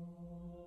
Oh.